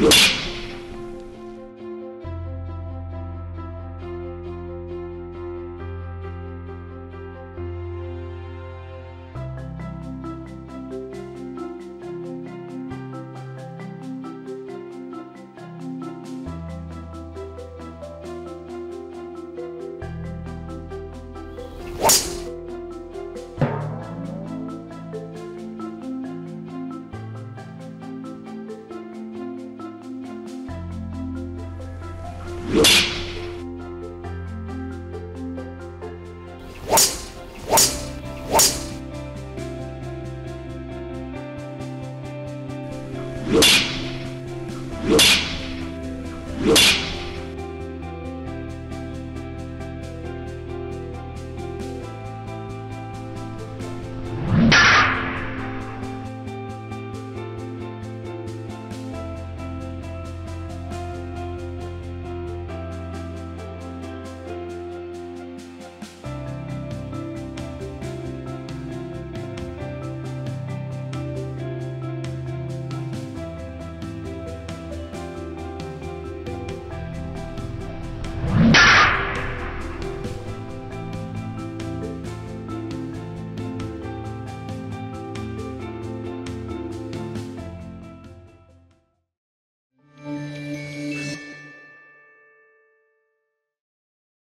you Yeah.